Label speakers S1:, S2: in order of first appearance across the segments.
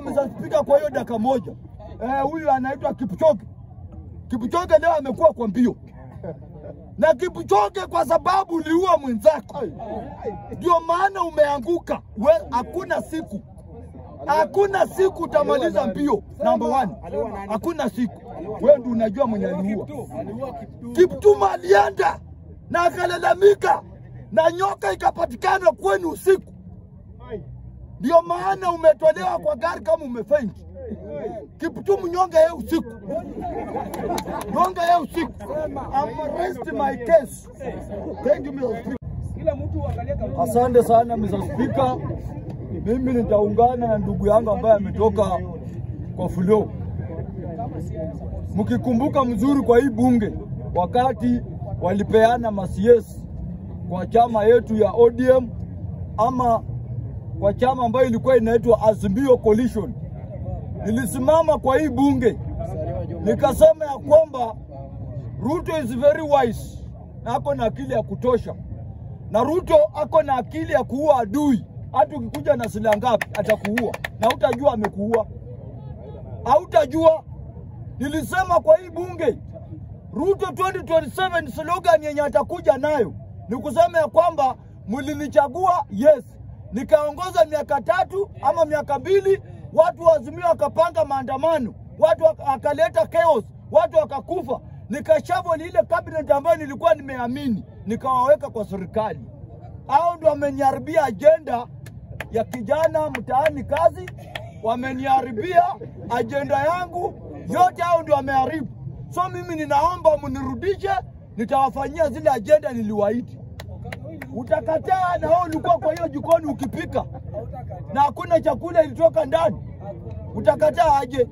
S1: mwisho Mr. Kwa hiyo dakika moja. Eh, huyu anaitwa Kipchoge. Kipchoge leo amekuwa kwa mbio. Na Kipchoge kwa sababu uliua mwenzako, ndio maana umeanguka. We, hakuna siku. Hakuna siku utamaliza mbio. Namba one, hakuna siku. Wewe ndio unajua mwenye aliua. Kiptuma alienda na akalalamika. Na nyoka ikapatikana kwenu usiku, ndio maana umetolewa kwa gari kama umefeint. Kiptum nyonga ye usiku, nyonga ye usiku. I'm arrest my case. Thank you, Mr. Speaker. Asante sana Mr. Speaker. Mimi nitaungana na ndugu yangu ambaye ametoka kwa Fulo. Mkikumbuka mzuri kwa hii bunge, wakati walipeana masiesi kwa chama yetu ya ODM ama kwa chama ambayo ilikuwa inaitwa Azimio Coalition, nilisimama kwa hii bunge. Nikasema ya kwamba Ruto is very wise na ako na akili ya kutosha. Na Ruto ako na akili ya kuua adui. Hata ukikuja na silaha ngapi atakuua. Na utajua amekuua, hautajua. Nilisema kwa hii bunge, Ruto 2027 slogan yenye atakuja nayo ni kusema ya kwamba mlinichagua, yes, nikaongoza miaka tatu ama miaka mbili, watu waazimio wakapanga maandamano, watu akaleta chaos, watu wakakufa, nikashavoli ile cabinet ambayo nilikuwa nimeamini, nikawaweka kwa serikali. Hao ndio wameniharibia ajenda ya kijana mtaani kazi, wameniharibia ajenda yangu yote, hao ndio wameharibu. So mimi ninaomba mnirudishe, nitawafanyia zile ajenda niliwaahidi. Utakataa na wewe ulikuwa kwa hiyo jikoni ukipika na hakuna chakula ilitoka ndani, utakataa aje?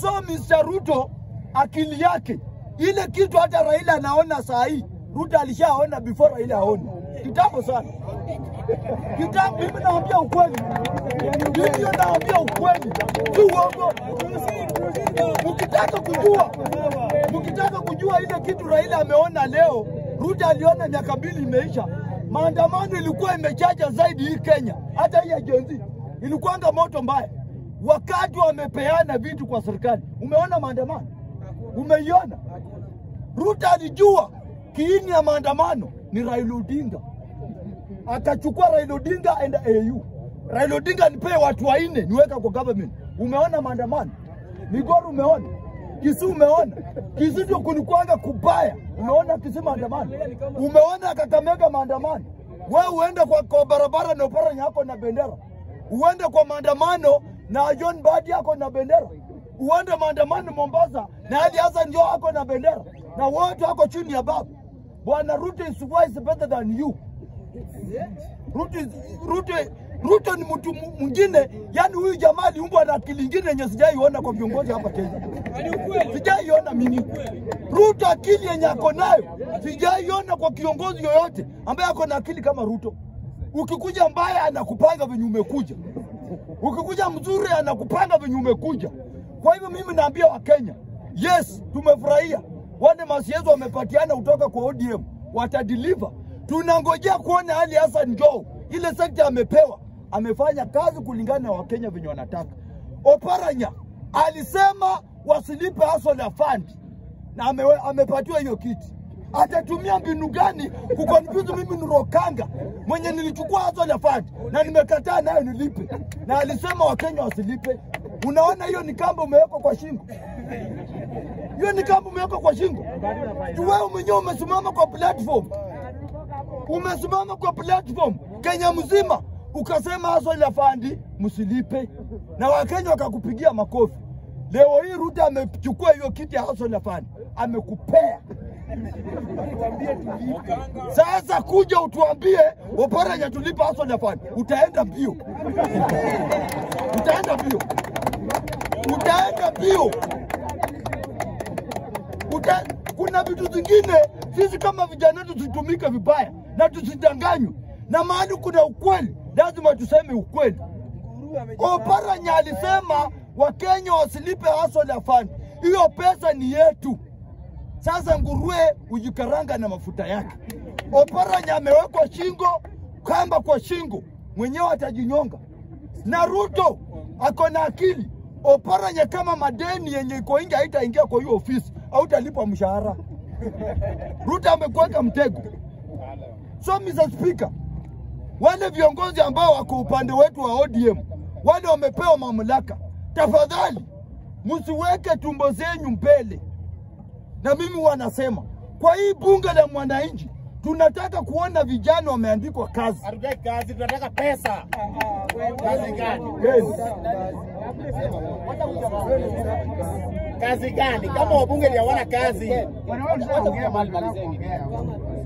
S1: So Mr. Ruto akili yake ile kitu hata Raila anaona saa hii, Ruto alishaona before Raila aone kitambo sana kitambo. Mimi naambia ukweli, hivyo naambia ukweli, si uongo. Mkitaka kujua, mkitaka kujua ile kitu Raila ameona leo, Ruto aliona miaka mbili imeisha. Maandamano ilikuwa imechacha zaidi hii Kenya, hata hii ya ilikuwanga moto mbaya wakati wamepeana vitu kwa serikali. Umeona maandamano, umeiona. Ruto alijua kiini ya maandamano ni Raila Odinga, akachukua Raila Odinga enda AU. Raila Odinga nipee watu wanne niweka kwa government. Umeona maandamano Migoro, umeona Kisii, umeona Kisu ndio kulikuwanga kubaya. Umeona Kisu maandamano, umeona Kakamega maandamano. Wewe uende kwa, kwa barabara na upara yako na bendera, uende kwa maandamano na John Badi yako na bendera, uende maandamano Mombasa na hadi Hassan ndio ako na bendera, na wote wako chini ya babu. Bwana Ruto is wise better than you. Ruto, Ruto, Ruto ni mtu mwingine, yani huyu jamaa aliumbwa na akili ingine yenye sijaiona kwa viongozi hapa Kenya, sijaiona mimi. Ruto akili yenye ako nayo sijaiona kwa kiongozi yoyote ambaye ako na akili kama Ruto. Ukikuja mbaya anakupanga venye umekuja, ukikuja mzuri anakupanga venye umekuja. Kwa hivyo mimi naambia Wakenya, yes, tumefurahia wale masiezo wamepatiana kutoka kwa ODM watadeliver. Tunangojea kuona hali hasa njoo ile sekta amepewa, amefanya kazi kulingana na Wakenya venye wanataka. Oparanya alisema wasilipe hustler fund na ame, amepatiwa hiyo kiti. Atatumia mbinu gani kukonfuse mimi Nurokanga mwenye nilichukua hustler fund na nimekataa nayo nilipe, na alisema Wakenya wasilipe. Unaona hiyo ni kamba umewekwa kwa shingo, hiyo ni kamba umewekwa kwa shingo. Wewe mwenyewe umesimama kwa platform, umesimama kwa platform Kenya mzima ukasema haswa ile fandi msilipe, na Wakenya wakakupigia makofi. Leo hii Ruto amechukua hiyo kiti ya hustler afandi amekupea. Sasa kuja utuambie Oparanya tulipa hustler afandi, utaenda mbio, utaenda mbio, utaenda mbio. Uta, kuna vitu zingine sisi kama vijana tusitumike vibaya na tusidanganywe, na mahali kuna ukweli lazima tuseme ukweli. Oparanya alisema Wakenya wasilipe la fund, hiyo pesa ni yetu. Sasa nguruwe ujikaranga na mafuta yake. Oparanya amewekwa shingo, kamba kwa shingo, mwenyewe atajinyonga. Na Ruto ako na akili. Oparanya kama madeni yenye iko nje haitaingia kwa hiyo ofisi, hautalipwa mshahara. Ruto amekuweka mtego. So Mr. Speaker, wale viongozi ambao wako upande wetu wa ODM, wale wamepewa mamlaka, tafadhali msiweke tumbo zenyu mbele. Na mimi wanasema kwa hii bunge la mwananchi tunataka kuona vijana wameandikwa kazi.
S2: Hatutaki kazi, tunataka pesa. Kazi gani?
S1: Yes.
S2: Kazi gani? Kama wabunge hawana kazi.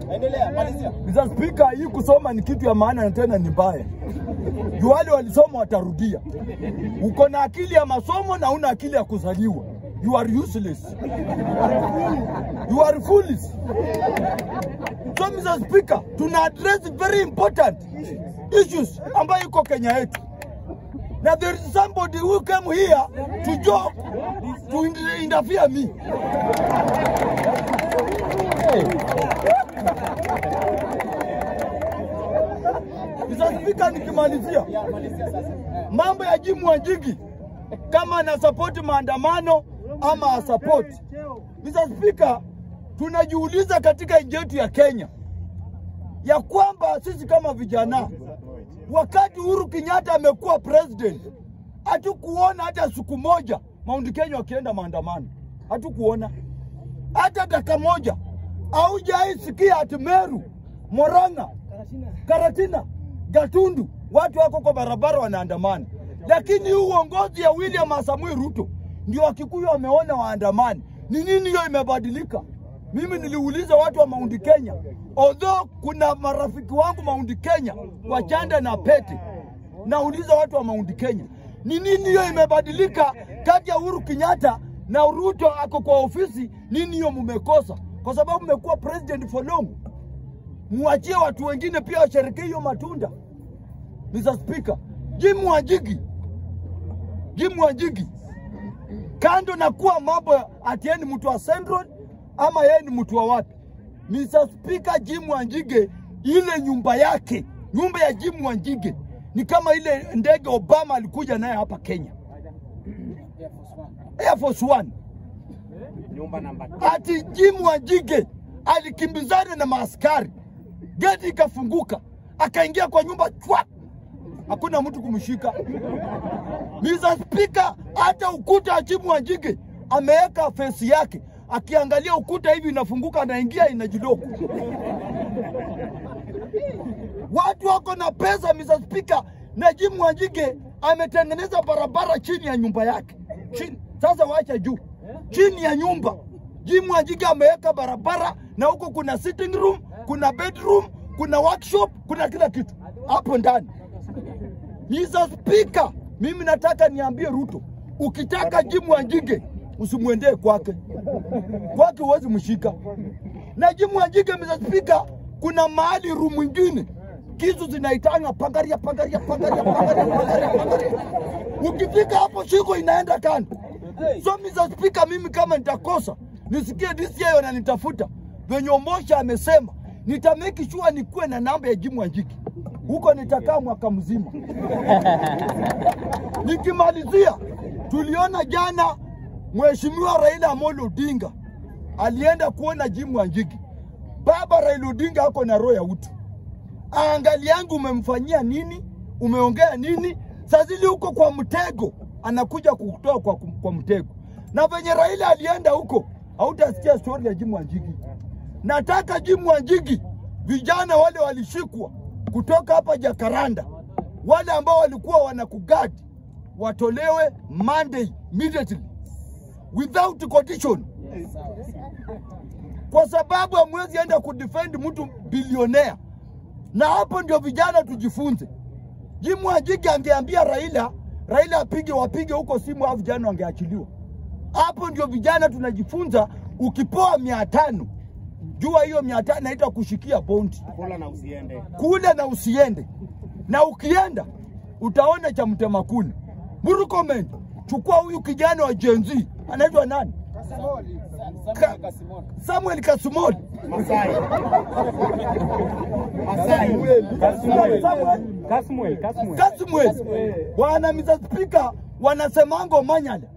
S1: Mr. Speaker, hii kusoma ni kitu ya maana na tena ni mbaya. Juu wale walisoma watarudia. Uko na akili ya masomo na una akili ya kuzaliwa. You are useless. You are foolish. So Mr. Speaker, tuna address very important issues ambayo iko Kenya yetu. Now there is somebody who came here to joke, to interfere me. Mr. Speaker, nikimalizia mambo ya Jim Wanjigi kama anasapoti maandamano ama asapoti. Mr. Speaker, tunajiuliza katika nchi yetu ya Kenya ya kwamba sisi kama vijana, wakati Uhuru Kenyatta amekuwa president, hatukuona hata siku moja Mount Kenya wakienda maandamano, hatukuona hata dakika moja. Haujai sikia ati Meru, Moranga, Karatina, Gatundu watu wako kwa barabara wanaandamana, lakini uongozi ya William Samoei Ruto ndio Wakikuyu wameona waandamani. Ni nini hiyo imebadilika? Mimi niliuliza watu wa Mount Kenya, although kuna marafiki wangu Mount Kenya wa chanda na pete, nauliza watu wa Mount Kenya, ni nini hiyo imebadilika kati ya Uhuru Kenyatta na Ruto ako kwa ofisi? Nini hiyo mmekosa? Kwa sababu mmekuwa president for long muachie watu wengine pia washerekee hiyo matunda. Mr. Speaker, Jim Wanjigi, Jim Wanjigi, kando na kuwa mambo ati yeye ni mtu wa Central ama yeye ni mtu wa wapi, Mr. Speaker, Jim Wanjigi, ile nyumba yake, nyumba ya Jim Wanjigi ni kama ile ndege Obama alikuja naye hapa Kenya, Air Force One
S2: Nyumba namba
S1: ati Jim Wanjige alikimbizana na maaskari, geti ikafunguka, akaingia kwa nyumba chwa, hakuna mtu kumshika. Mr. Speaker, hata ukuta wa Jim Wanjige ameweka fesi yake, akiangalia ukuta hivi inafunguka, anaingia inajidoku. Watu wako na pesa, Mr. Speaker, na jimu Wanjige ametengeneza barabara chini ya nyumba yake chini. Sasa wacha juu, chini ya nyumba Jim Wanjige ameweka barabara, na huko kuna sitting room, kuna bedroom, kuna workshop, kuna kila kitu hapo ndani. Mr. Speaker, mimi nataka niambie Ruto, ukitaka Jim Wanjige usimwendee kwake, kwake huwezi mshika. Na Jim Wanjige, Mr. Speaker, kuna mahali room mwingine kizu zinaitanga pangaria pangaria pangaria pangaria pangaria. Ukifika hapo shiko inaenda kando. So Mr. Speaker, mimi kama nitakosa nisikie DCI wananitafuta venye Omosha amesema, nitameki sure nikuwe na namba ya Jimu Wanjiki huko, nitakaa mwaka mzima. Nikimalizia, tuliona jana Mheshimiwa Raila Amolo Odinga alienda kuona Jimu Wanjiki. Baba Raila Odinga ako na roho ya utu, angaliangu umemfanyia nini, umeongea nini. sazili huko kwa mtego, anakuja kutoa kwa, kwa mtego. Na venye Raila alienda huko, hautasikia stori ya Jim Wanjigi. Nataka Jim Wanjigi, vijana wale walishikwa kutoka hapa Jakaranda, wale ambao walikuwa wanakugadi watolewe Monday immediately without condition, kwa sababu hamwezi enda kudefend mtu bilionea, na hapo ndio vijana tujifunze. Jim Wanjigi angeambia Raila, Raila apige wapige huko simu, au vijana wangeachiliwa. Hapo ndio vijana tunajifunza. Ukipoa mia tano jua hiyo mia tano naita kushikia bondi,
S2: kula na usiende.
S1: kula na usiende, na ukienda utaona cha mtema kuni. Murkomen, chukua huyu kijana wa Gen Z anaitwa nani? Ka- Samuel Kasumoli.
S2: Masai. Masai.
S1: Samuel
S3: Kasmuel, Kasmuel.
S1: Kasmuel. bwana Mr. Speaker, wanasemango Manyala.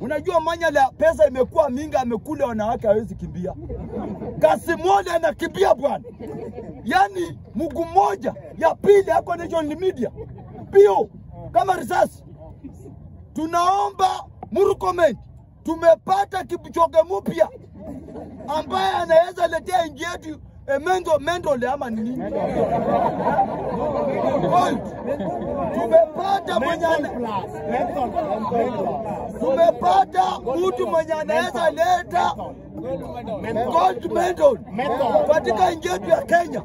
S1: Unajua Manyala pesa imekuwa mingi, amekula wanawake, hawezi kimbia. Kasimole anakimbia bwana, yani mguu mmoja ya pili ako Nation Media pio kama risasi. Tunaomba Murkomen, tumepata Kipchoge mpya ambaye anaweza letea nchi yetu eh, mendo mendole ama ni nini? Gold. Tumepata mwenye tumepata mtu mwenye anaweza leta gold medal katika nchi yetu ya Kenya.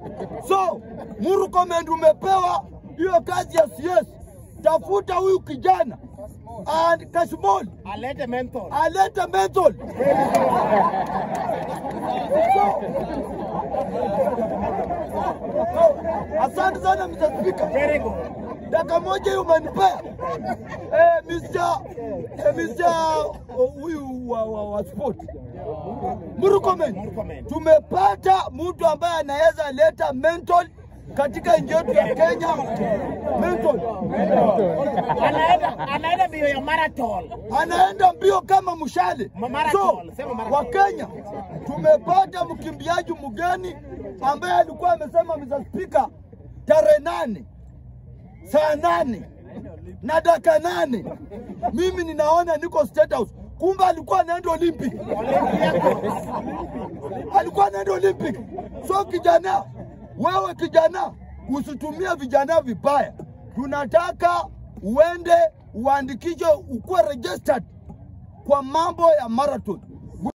S1: So Murkomen, umepewa hiyo kazi ya CS. Tafuta huyu kijana and Kashmol
S2: Alete menthol.
S1: alete menthol. So, asante sana Mr. Speaker.
S2: Very good.
S1: Dakika moja hiyo umenipea. Eh, Mr. Eh, Mr. huyu wa, wa, wa sport. Murkomen. Tumepata mtu ambaye anaweza leta mental katika nchi yetu ya Kenya. Milton
S2: Anaenda anaenda mbio ya marathon.
S1: Anaenda mbio kama mshale. So,
S2: sema
S1: wa Kenya tumepata mkimbiaji mgeni ambaye alikuwa amesema Mr. Speaker tarehe nane saa nane na dakika nane mimi ninaona niko State House, kumbe alikuwa anaenda Olympic, alikuwa anaenda Olympic. So kijana, wewe kijana, usitumie vijana vibaya. Tunataka uende uandikishe, ukuwe registered kwa mambo ya marathon.